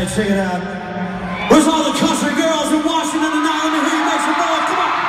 tonight. Check it out. Where's all the country girls in Washington tonight? Let me hear you make some noise. Come on.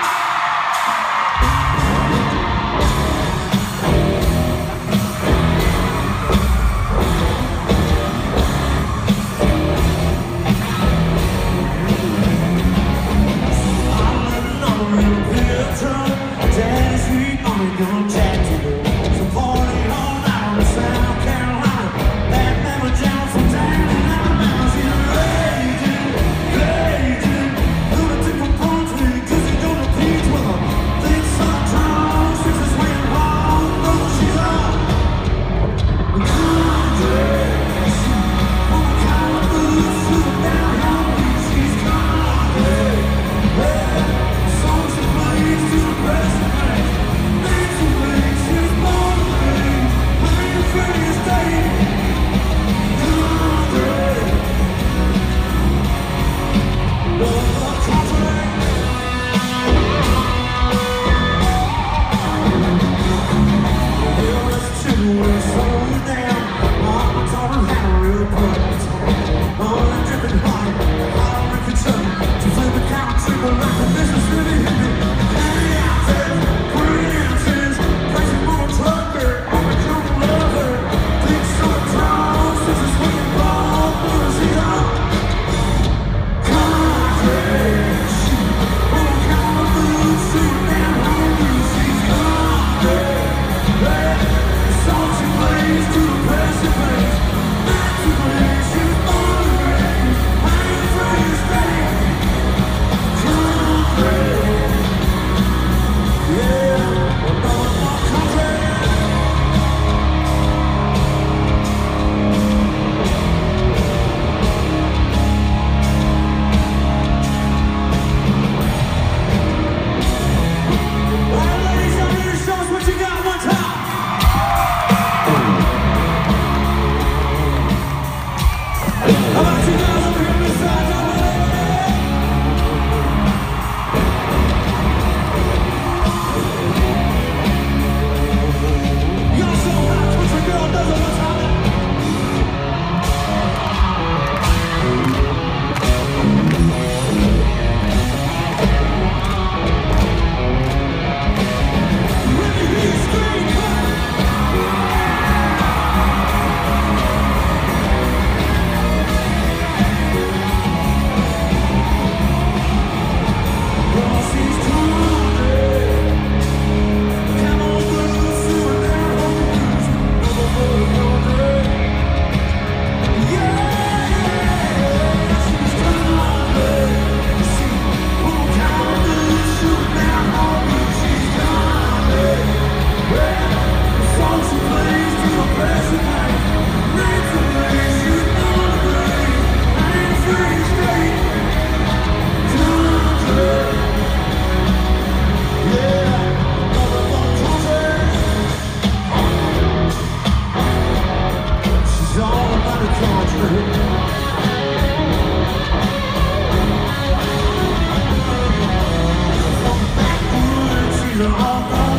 all.